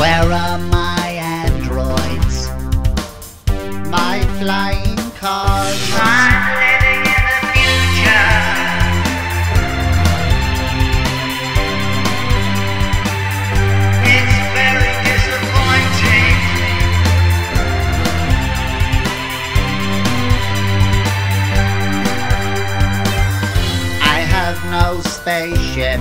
Where are my androids? My flying cars? I'm living in the future. It's very disappointing. I have no spaceship.